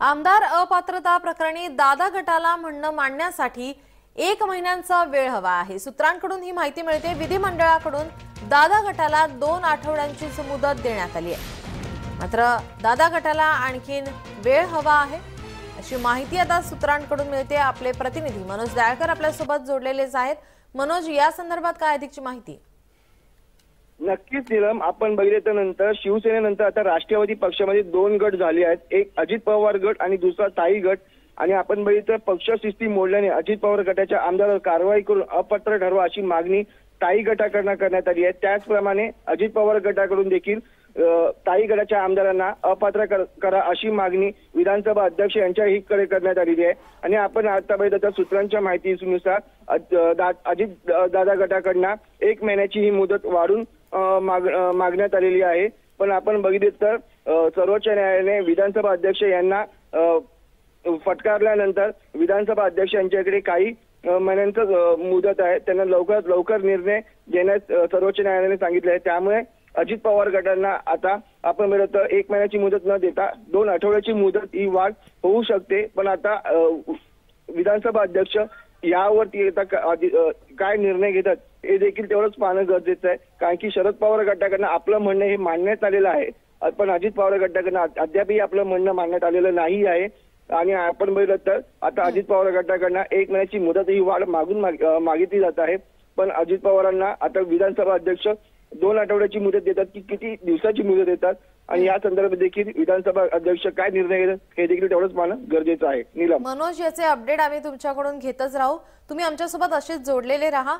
आमदार अपात्रता प्रकरणी दादा गटाला म्हणणं मांडण्यासाठी एक महिन्यांचा वेळ हवा आहे. सूत्रांकडून ही माहिती मिळते. विधिमंडळाकडून दादा गटाला दोन आठवड्यांचीच मुदत देण्यात आली आहे. मात्र दादा गटाला आणखीन वेळ हवा आहे. अशी माहिती आता सूत्रांकडून मिळते. आपले प्रतिनिधी मनोज दयाळकर आपल्यासोबत जोडलेलेच आहेत. मनोज या संदर्भात काय अधिकची माहिती? नक्कीच निलम. आपण बघितल्यानंतर शिवसेनेनंतर आता राष्ट्रवादी पक्षामध्ये दोन गट झाले आहेत. एक अजित पवार गट आणि दुसरा ताई गट. आणि आपण बघितलं पक्षशिस्ती मोडल्याने अजित पवार गटाच्या आमदारावर कारवाई करून अपात्र ठरवा अशी मागणी ताई गटाकडनं करण्यात आली आहे. त्याचप्रमाणे अजित पवार गटाकडून देखील ताई गटाच्या आमदारांना अपात्र करा अशी मागणी विधानसभा अध्यक्ष यांच्याकडे करण्यात आलेली आहे. आणि आपण आता बघितलं तर सूत्रांच्या माहितीनुसार अजित दादा गटाकडनं एक महिन्याची ही मुदत वाढून माग- मागण्यात आलेली आहे. पण आपण बघितले तर सर्वोच्च न्यायालयाने विधानसभा अध्यक्ष यांना फटकारल्यानंतर विधानसभा अध्यक्ष यांच्याकडे काही महिन्यांचं मुदत आहे. त्यांना लवकरात लवकर निर्णय घेण्यास सर्वोच्च न्यायालयाने सांगितले आहे. त्यामुळे अजित पवार गटांना आता आपण बघितलं तर एक महिन्याची मुदत न देता दोन आठवड्याची मुदत ही वाढ होऊ शकते. पण आता विधानसभा अध्यक्ष यावरती आता काय निर्णय घेतात हे देखील तेवढंच पाहणं गरजेचं आहे. कारण की शरद पवार गटाकडनं आपलं म्हणणं हे मांडण्यात आलेलं आहे. पण अजित पवार गटाकडनं अद्यापही आपलं म्हणणं मांडण्यात आलेलं नाही आहे. आणि आपण बघितलं तर आता अजित पवार गटाकडनं एक महिन्याची मुदत ही वाढ मागून माग- मागितली जात आहे. पण अजित पवारांना आता विधानसभा अध्यक्ष दोन आठवड्याची मुदत देतात की किती दिवसाची मुदत देतात? आणि या संदर्भात देखील विधानसभा अध्यक्ष काय निर्णय घेतात? हे देखील तेवढंच मानणं गरजेचं आहे. नीलम. मनोज याचे अपडेट आम्ही तुमच्याकडून घेतच राहू. तुम्ही आमच्यासोबत असेच जोडलेले राहा.